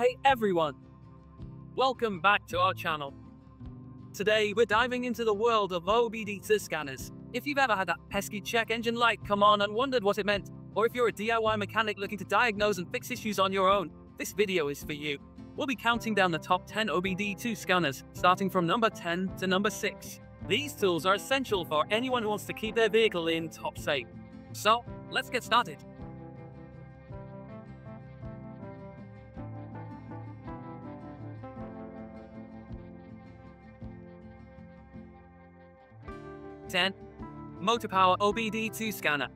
Hey everyone! Welcome back to our channel. Today we're diving into the world of OBD2 scanners. If you've ever had that pesky check engine light come on and wondered what it meant, or if you're a DIY mechanic looking to diagnose and fix issues on your own, this video is for you. We'll be counting down the top 10 OBD2 scanners, starting from number 10 to number 6. These tools are essential for anyone who wants to keep their vehicle in top shape. So, let's get started. Ten, Motopower OBD2 scanner.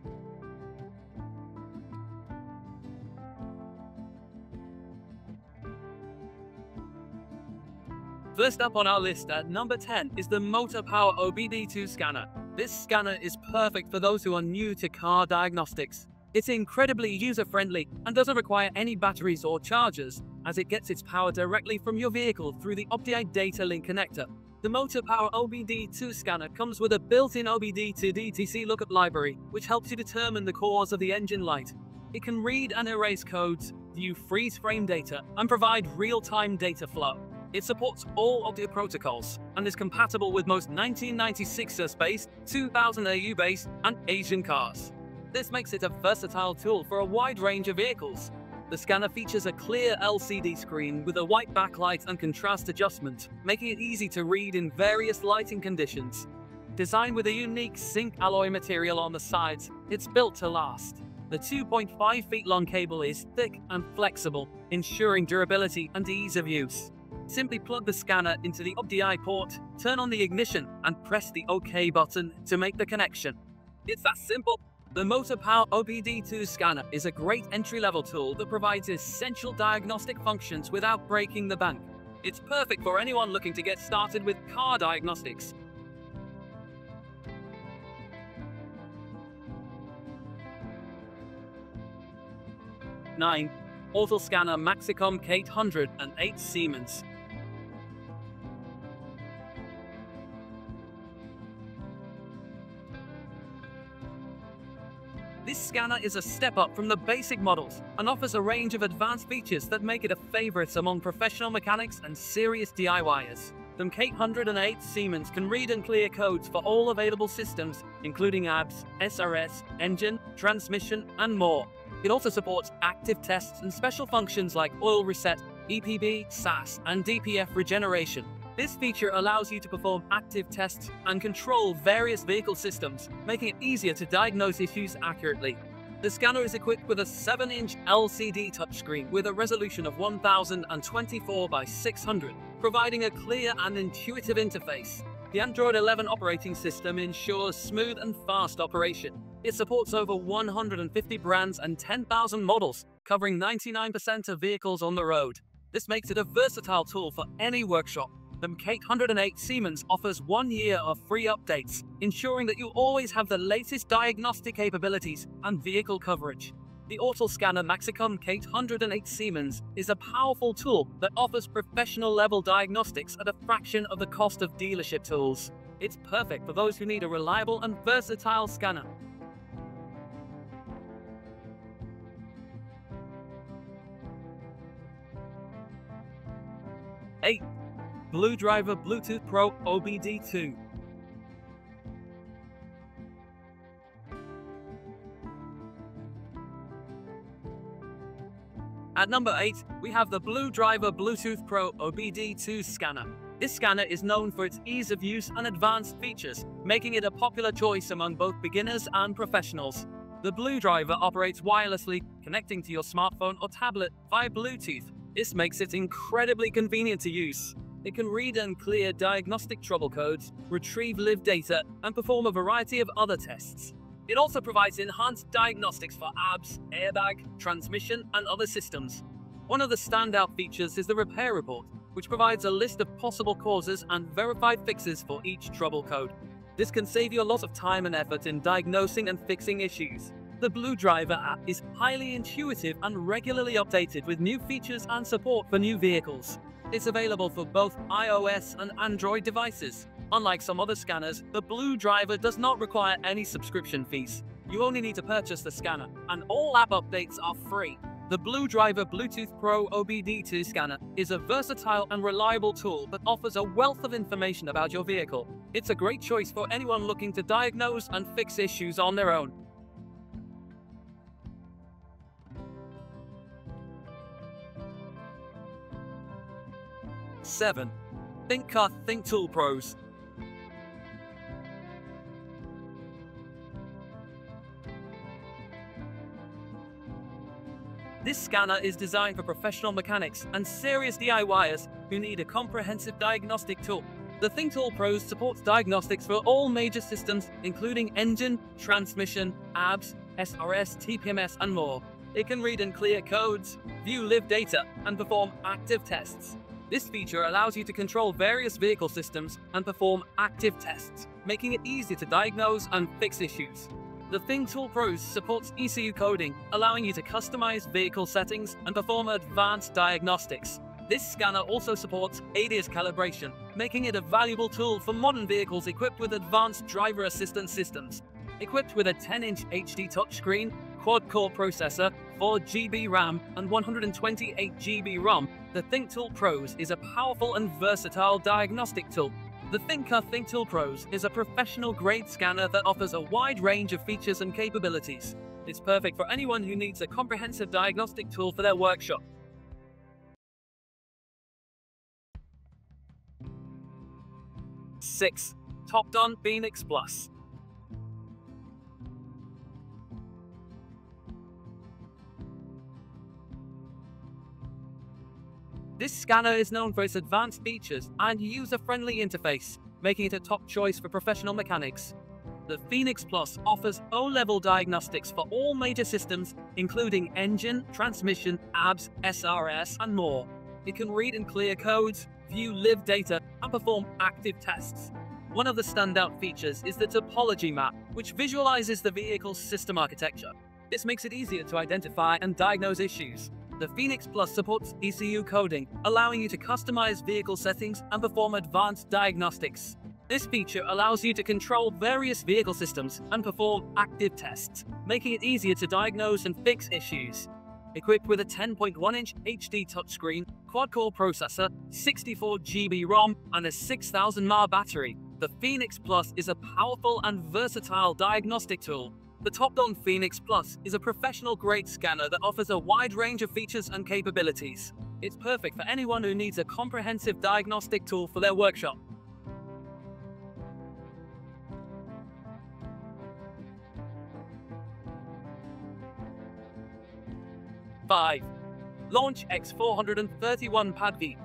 First up on our list at number 10 is the Motopower OBD2 scanner. This scanner is perfect for those who are new to car diagnostics. It's incredibly user-friendly and doesn't require any batteries or chargers, as it gets its power directly from your vehicle through the OBDI Data Link connector. The Motopower OBD2 scanner comes with a built-in OBD2 DTC lookup library, which helps you determine the cause of the engine light. It can read and erase codes, view freeze-frame data, and provide real-time data flow. It supports all OBDII protocols and is compatible with most 1996-based, 2000EU-based, and Asian cars. This makes it a versatile tool for a wide range of vehicles. The scanner features a clear LCD screen with a white backlight and contrast adjustment, making it easy to read in various lighting conditions. Designed with a unique zinc alloy material on the sides, it's built to last. The 2.5 feet long cable is thick and flexible, ensuring durability and ease of use. Simply plug the scanner into the OBDI port, turn on the ignition, and press the OK button to make the connection. It's that simple. The Motopower OBD2 scanner is a great entry-level tool that provides essential diagnostic functions without breaking the bank. It's perfect for anyone looking to get started with car diagnostics. Nine, Autel Scanner Maxicom K800 and 8 Siemens. Scanner is a step up from the basic models and offers a range of advanced features that make it a favorite among professional mechanics and serious DIYers. The K808 Siemens can read and clear codes for all available systems, including ABS, SRS, engine, transmission, and more. It also supports active tests and special functions like oil reset, EPB, SAS, and DPF regeneration. This feature allows you to perform active tests and control various vehicle systems, making it easier to diagnose issues accurately. The scanner is equipped with a 7-inch LCD touchscreen with a resolution of 1024 by 600, providing a clear and intuitive interface. The Android 11 operating system ensures smooth and fast operation. It supports over 150 brands and 10,000 models, covering 99% of vehicles on the road. This makes it a versatile tool for any workshop, the K808 Siemens offers one year of free updates, ensuring that you always have the latest diagnostic capabilities and vehicle coverage. The Autel Scanner Maxicom K808 Siemens is a powerful tool that offers professional-level diagnostics at a fraction of the cost of dealership tools. It's perfect for those who need a reliable and versatile scanner. Eight. Blue Driver Bluetooth Pro OBD2. At number 8, we have the Blue Driver Bluetooth Pro OBD2 scanner. This scanner is known for its ease of use and advanced features, making it a popular choice among both beginners and professionals. The Blue Driver operates wirelessly, connecting to your smartphone or tablet via Bluetooth. This makes it incredibly convenient to use. It can read and clear diagnostic trouble codes, retrieve live data, and perform a variety of other tests. It also provides enhanced diagnostics for ABS, airbag, transmission, and other systems. One of the standout features is the repair report, which provides a list of possible causes and verified fixes for each trouble code. This can save you a lot of time and effort in diagnosing and fixing issues. The Blue Driver app is highly intuitive and regularly updated with new features and support for new vehicles. It's available for both iOS and Android devices. Unlike some other scanners, the Blue Driver does not require any subscription fees. You only need to purchase the scanner, and all app updates are free. The Blue Driver Bluetooth Pro OBD2 scanner is a versatile and reliable tool that offers a wealth of information about your vehicle. It's a great choice for anyone looking to diagnose and fix issues on their own. Seven. ThinkCar Think Tool Pros. This scanner is designed for professional mechanics and serious DIYers who need a comprehensive diagnostic tool. The ThinkTool Pros supports diagnostics for all major systems, including engine, transmission, ABS, SRS, TPMS, and more. It can read and clear codes, view live data, and perform active tests. This feature allows you to control various vehicle systems and perform active tests, making it easy to diagnose and fix issues. The ThinkTool Pros supports ECU coding, allowing you to customize vehicle settings and perform advanced diagnostics. This scanner also supports ADAS calibration, making it a valuable tool for modern vehicles equipped with advanced driver assistance systems. Equipped with a 10-inch HD touchscreen, quad-core processor, 4GB RAM, and 128GB ROM, the ThinkTool Pros is a powerful and versatile diagnostic tool the Thinkcar ThinkTool Pros is a professional-grade scanner that offers a wide range of features and capabilities. It's perfect for anyone who needs a comprehensive diagnostic tool for their workshop. Six, Topdon Phoenix Plus. This scanner is known for its advanced features and user-friendly interface, making it a top choice for professional mechanics. The Phoenix Plus offers OE-level diagnostics for all major systems, including engine, transmission, ABS, SRS, and more. It can read and clear codes, view live data, and perform active tests. One of the standout features is the topology map, which visualizes the vehicle's system architecture. This makes it easier to identify and diagnose issues. The Phoenix Plus supports ECU coding, allowing you to customize vehicle settings and perform advanced diagnostics. This feature allows you to control various vehicle systems and perform active tests, making it easier to diagnose and fix issues. Equipped with a 10.1-inch HD touchscreen, quad-core processor, 64GB ROM, and a 6000 mAh battery, the Phoenix Plus is a powerful and versatile diagnostic tool the Topdon Phoenix Plus is a professional-grade scanner that offers a wide range of features and capabilities. It's perfect for anyone who needs a comprehensive diagnostic tool for their workshop. Five. Launch X431 PAD-V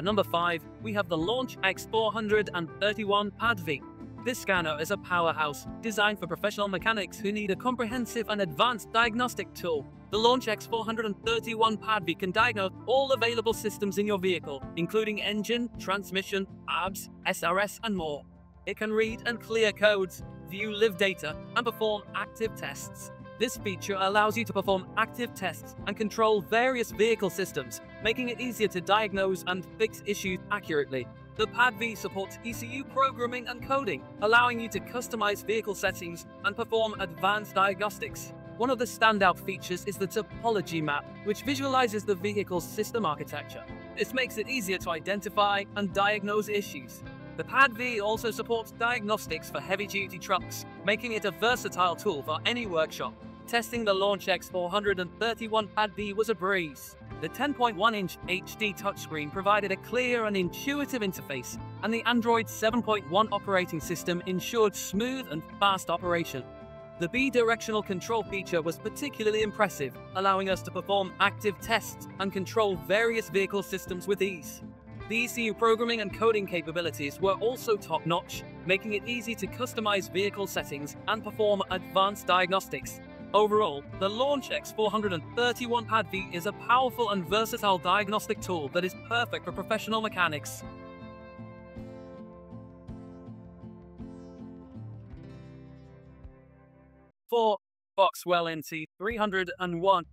At number 5, we have the Launch X431 PAD-V. This scanner is a powerhouse, designed for professional mechanics who need a comprehensive and advanced diagnostic tool. The Launch X431 PAD-V can diagnose all available systems in your vehicle, including engine, transmission, ABS, SRS, and more. It can read and clear codes, view live data, and perform active tests. This feature allows you to perform active tests and control various vehicle systems, making it easier to diagnose and fix issues accurately. The PAD-V supports ECU programming and coding, allowing you to customize vehicle settings and perform advanced diagnostics. One of the standout features is the topology map, which visualizes the vehicle's system architecture. This makes it easier to identify and diagnose issues. The PAD-V also supports diagnostics for heavy-duty trucks, making it a versatile tool for any workshop. Testing the Launch X431 PAD-V was a breeze. The 10.1-inch HD touchscreen provided a clear and intuitive interface, and the Android 7.1 operating system ensured smooth and fast operation. The bidirectional control feature was particularly impressive, allowing us to perform active tests and control various vehicle systems with ease. The ECU programming and coding capabilities were also top-notch, making it easy to customize vehicle settings and perform advanced diagnostics. Overall, the Launch X431 PAD-V is a powerful and versatile diagnostic tool that is perfect for professional mechanics. Four Foxwell NT 301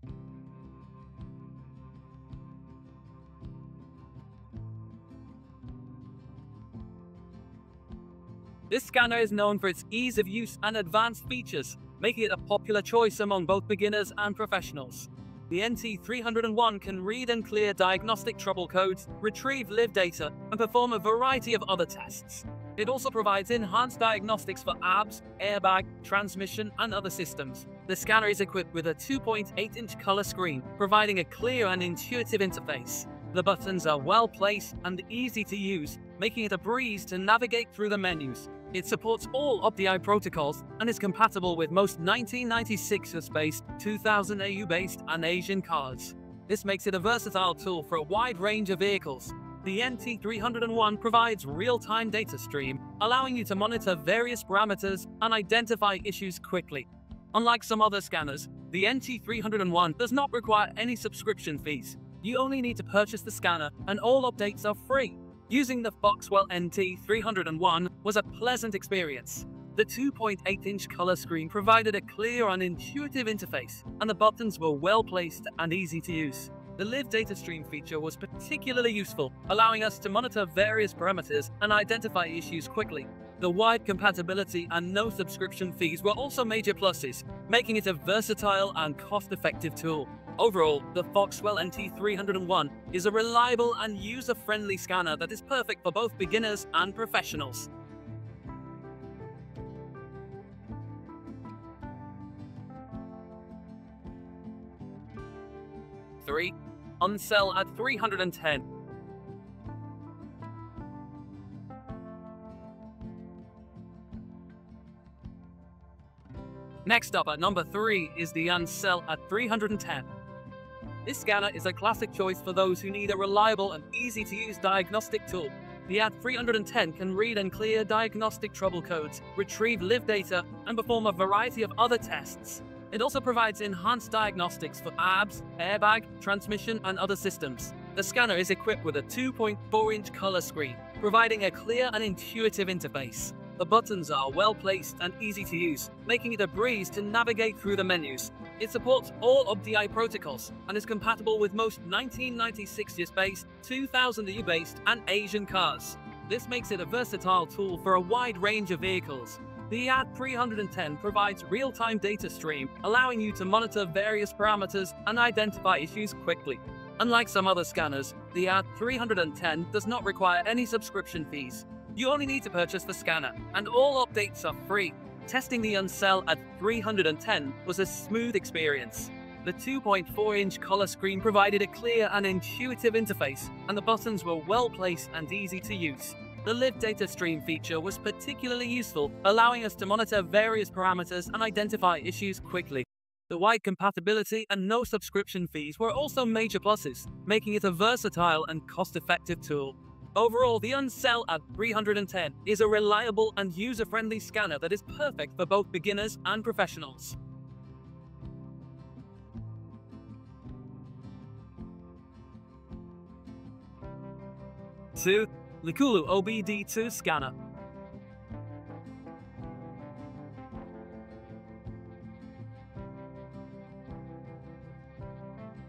This scanner is known for its ease of use and advanced features, making it a popular choice among both beginners and professionals. The NT301 can read and clear diagnostic trouble codes, retrieve live data, and perform a variety of other tests. It also provides enhanced diagnostics for ABS, airbag, transmission, and other systems. The scanner is equipped with a 2.8-inch color screen, providing a clear and intuitive interface. The buttons are well placed and easy to use, making it a breeze to navigate through the menus. It supports all OBDII protocols and is compatible with most 1996-based, 2000 EU-based, and Asian cards. This makes it a versatile tool for a wide range of vehicles. The NT301 provides real-time data stream, allowing you to monitor various parameters and identify issues quickly. Unlike some other scanners, the NT301 does not require any subscription fees. You only need to purchase the scanner, and all updates are free. Using the Foxwell NT301 was a pleasant experience. The 2.8-inch color screen provided a clear and intuitive interface, and the buttons were well placed and easy to use. The Live Data Stream feature was particularly useful, allowing us to monitor various parameters and identify issues quickly. The wide compatibility and no subscription fees were also major pluses, making it a versatile and cost-effective tool. Overall, the Foxwell NT301 is a reliable and user-friendly scanner that is perfect for both beginners and professionals. Sale at 310. Next up at number 3 is the Ancel AD310. This scanner is a classic choice for those who need a reliable and easy-to-use diagnostic tool. The AD310 can read and clear diagnostic trouble codes, retrieve live data, and perform a variety of other tests. It also provides enhanced diagnostics for ABS, airbag, transmission, and other systems. The scanner is equipped with a 2.4-inch color screen, providing a clear and intuitive interface. The buttons are well placed and easy to use, making it a breeze to navigate through the menus. It supports all OBDII protocols and is compatible with most 1996-based, 2000-based, and Asian cars. This makes it a versatile tool for a wide range of vehicles. The AD310 provides real-time data stream, allowing you to monitor various parameters and identify issues quickly. Unlike some other scanners, the AD310 does not require any subscription fees, you only need to purchase the scanner, and all updates are free. Testing the Ancel at 310 was a smooth experience. The 2.4-inch color screen provided a clear and intuitive interface, and the buttons were well placed and easy to use. The Live Data Stream feature was particularly useful, allowing us to monitor various parameters and identify issues quickly. The wide compatibility and no subscription fees were also major pluses, making it a versatile and cost-effective tool. Overall, the Ancel at 310 is a reliable and user-friendly scanner that is perfect for both beginners and professionals. Two, LeeKooLuu OBD2 scanner.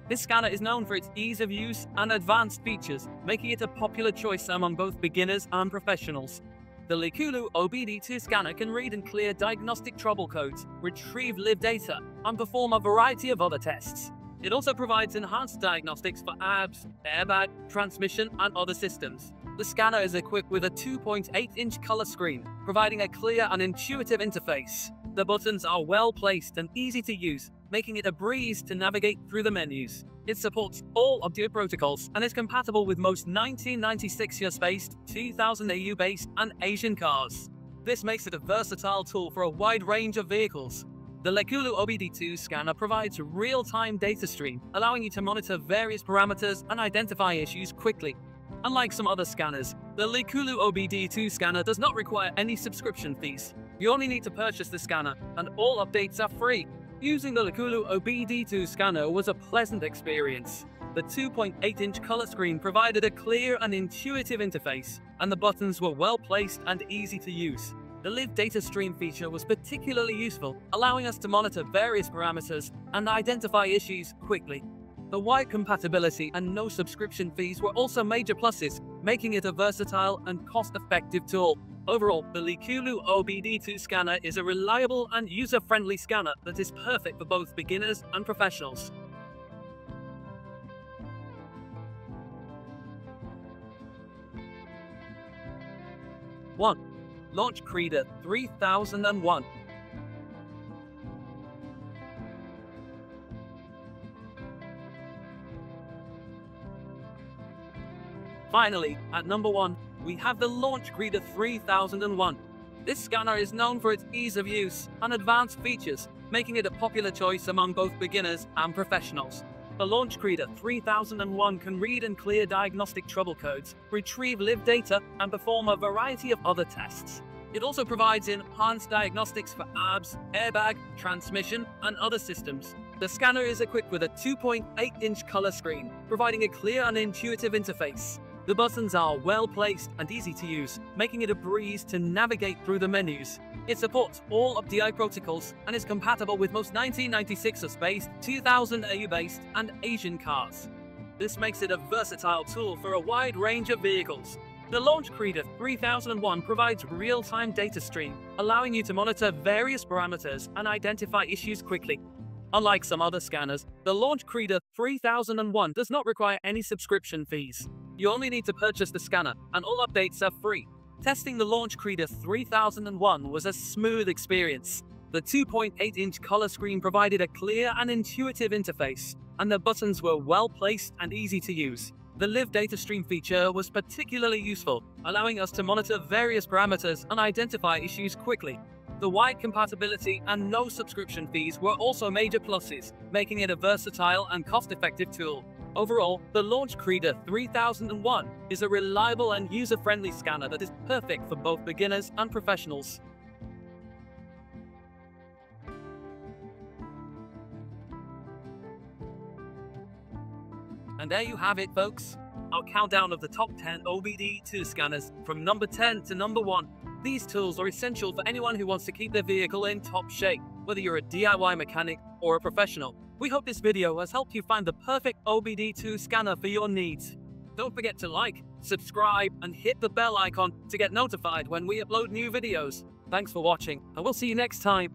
This scanner is known for its ease of use and advanced features, making it a popular choice among both beginners and professionals. The LeeKooLuu OBD2 scanner can read and clear diagnostic trouble codes, retrieve live data, and perform a variety of other tests. It also provides enhanced diagnostics for ABS, airbag, transmission, and other systems. The scanner is equipped with a 2.8-inch color screen, providing a clear and intuitive interface. The buttons are well placed and easy to use, making it a breeze to navigate through the menus. It supports all OBDII protocols and is compatible with most 1996 US-based, 2000 EU-based, and Asian cars. This makes it a versatile tool for a wide range of vehicles. The LeeKooLuu OBD2 scanner provides real-time data stream, allowing you to monitor various parameters and identify issues quickly. Unlike some other scanners, the LeeKooLuu OBD2 scanner does not require any subscription fees. You only need to purchase the scanner, and all updates are free. Using the LeeKooLuu OBD2 scanner was a pleasant experience. The 2.8-inch color screen provided a clear and intuitive interface, and the buttons were well placed and easy to use. The Live Data Stream feature was particularly useful, allowing us to monitor various parameters and identify issues quickly. The wide compatibility and no subscription fees were also major pluses, making it a versatile and cost-effective tool. Overall, the LeeKooLuu OBD2 scanner is a reliable and user-friendly scanner that is perfect for both beginners and professionals. One, Launch Creader 3001. Finally, at number one, we have the Launch Creader 3001. This scanner is known for its ease of use and advanced features, making it a popular choice among both beginners and professionals. The Launch Creader 3001 can read and clear diagnostic trouble codes, retrieve live data, and perform a variety of other tests. It also provides enhanced diagnostics for ABS, airbag, transmission, and other systems. The scanner is equipped with a 2.8-inch color screen, providing a clear and intuitive interface. The buttons are well placed and easy to use, making it a breeze to navigate through the menus. It supports all OBDI protocols and is compatible with most 1996 based, 2000 EU based, and Asian cars. This makes it a versatile tool for a wide range of vehicles. The Launch Creader 3001 provides real-time data stream, allowing you to monitor various parameters and identify issues quickly. Unlike some other scanners, the Launch Creader 3001 does not require any subscription fees. You only need to purchase the scanner, and all updates are free. Testing the Launch Creader 3001 was a smooth experience. The 2.8-inch color screen provided a clear and intuitive interface, and the buttons were well placed and easy to use. The Live Data Stream feature was particularly useful, allowing us to monitor various parameters and identify issues quickly. The wide compatibility and no subscription fees were also major pluses, making it a versatile and cost-effective tool. Overall, the Launch Creader 3001 is a reliable and user-friendly scanner that is perfect for both beginners and professionals. And there you have it, folks. Our countdown of the top 10 OBD2 scanners from number 10 to number 1. These tools are essential for anyone who wants to keep their vehicle in top shape, whether you're a DIY mechanic or a professional. We hope this video has helped you find the perfect OBD2 scanner for your needs. Don't forget to like, subscribe, and hit the bell icon to get notified when we upload new videos. Thanks for watching, and we'll see you next time.